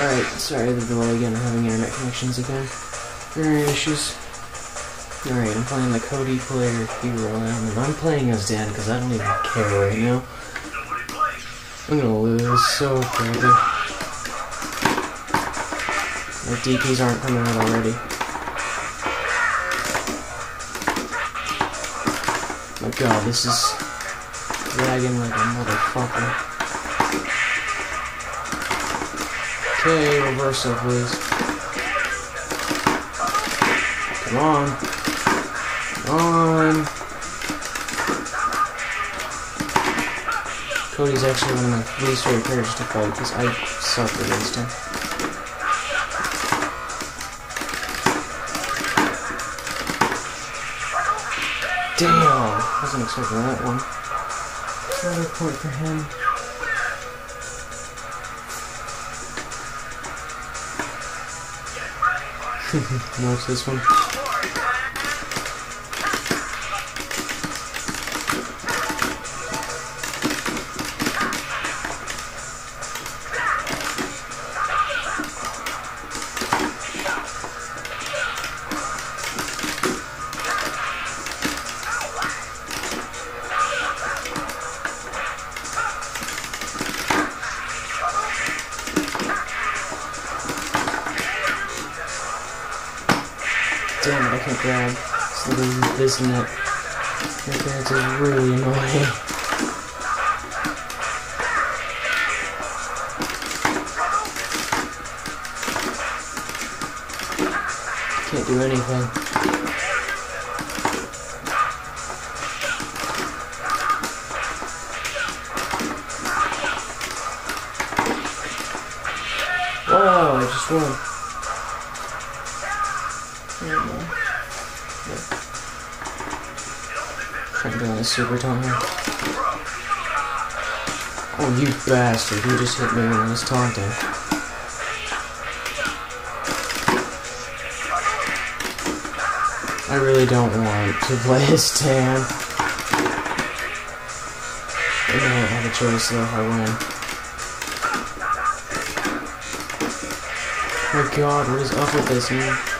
Alright, sorry the delay again, I'm having internet connections again. Internet issues. Alright, I'm playing the Cody player Hiro, and I'm playing as Dan because I don't even care right now. I'm gonna lose so quickly. My DPs aren't coming out already. My god, this is lagging like a motherfucker. Okay, reversal please. Come on. Come on. Cody's actually one of my least favorite characters to fight because I suck against him. Damn! Wasn't expecting that one. Another point for him. Watch this one. Can't. So this, this net interference is really annoying. Can't do anything. Whoa, I just won. On a super taunter. Oh, you bastard. You just hit me when I was taunting. I really don't want to play as Dan. I don't have a choice though if I win. Oh god, what is up with this, man?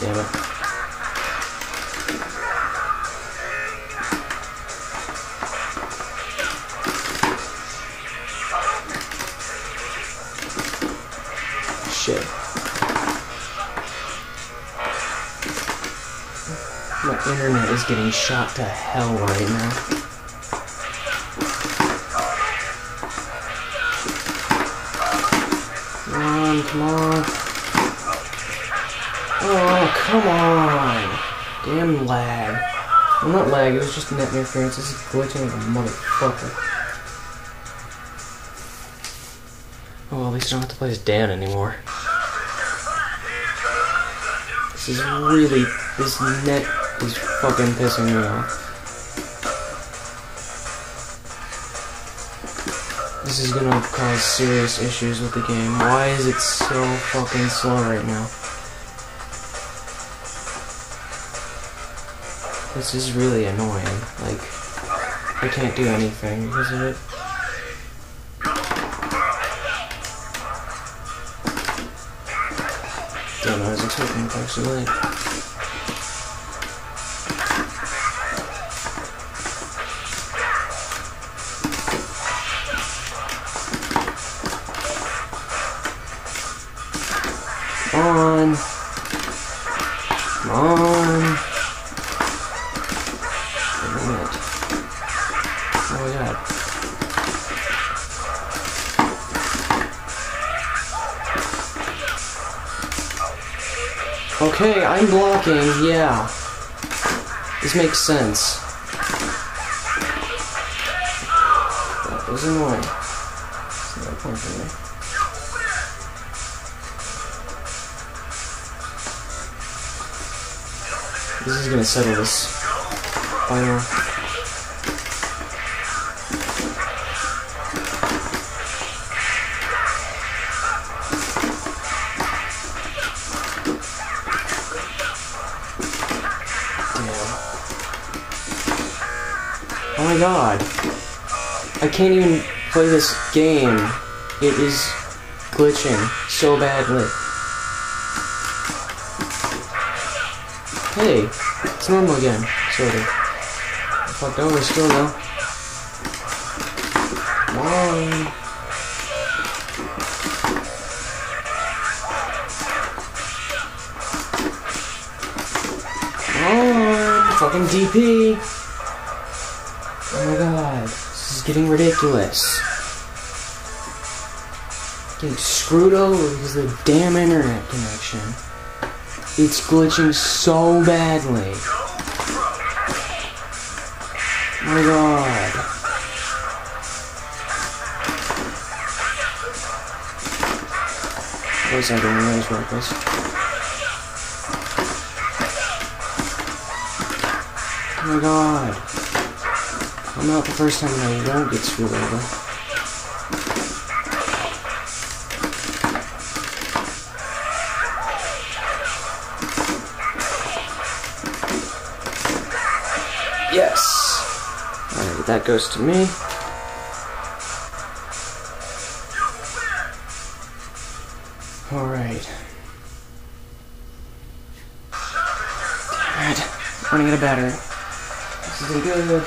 Damn it. Shit. My internet is getting shot to hell right now. Come on, come on. Come on! Damn lag. Well, not lag, it was just net interference. This is glitching like a motherfucker. Oh, well, at least I don't have to play as Dan anymore. This is really. This net is fucking pissing me off. This is gonna cause serious issues with the game. Why is it so fucking slow right now? This is really annoying. Like, I can't do anything of it. Damn, I was expecting to actually on. Okay, I'm blocking, yeah. This makes sense. That was annoying. It's point for me. This is gonna settle this. Final. Oh my god. I can't even play this game. It is glitching so badly. Hey, it's normal again, sort of. Fucked over still though. Why? Fucking DP. Oh my god, this is getting ridiculous. Getting screwed over because of the damn internet connection. It's glitching so badly. Oh my god. Of course I didn't realize what Oh my god. I'm not the first time I won't get screwed over. Yes! Alright, that goes to me. Alright. Damn it. Running out of battery. This isn't good.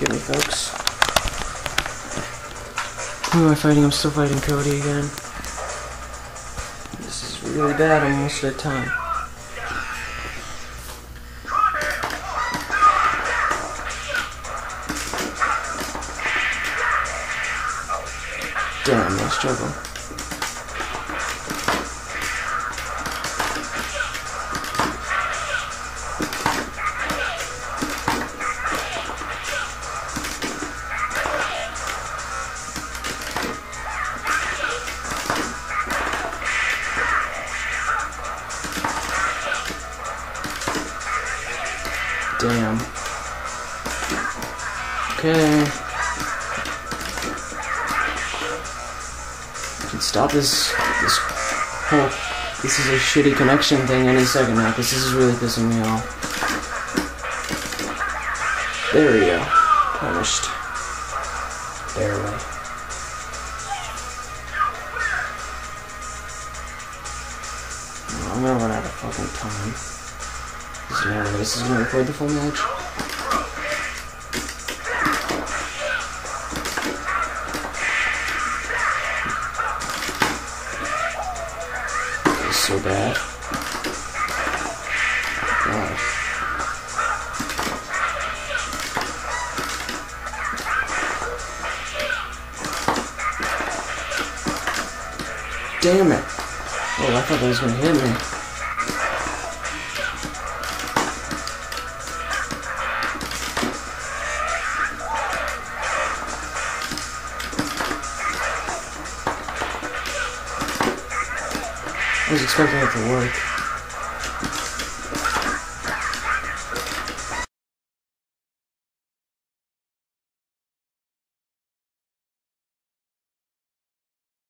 Get me, folks. Who am I fighting? I'm still fighting Cody again. This is really bad I'm almost at time. Damn, I struggle. Damn. Okay. I can stop this this whole this is a shitty connection thing any second now because this is really pissing me off. There we go. Punished. Barely. I'm gonna run out of fucking time. There's no way this is gonna record the full match. So bad. Damn it! Oh, I thought that was gonna hit me. Was expecting it to work.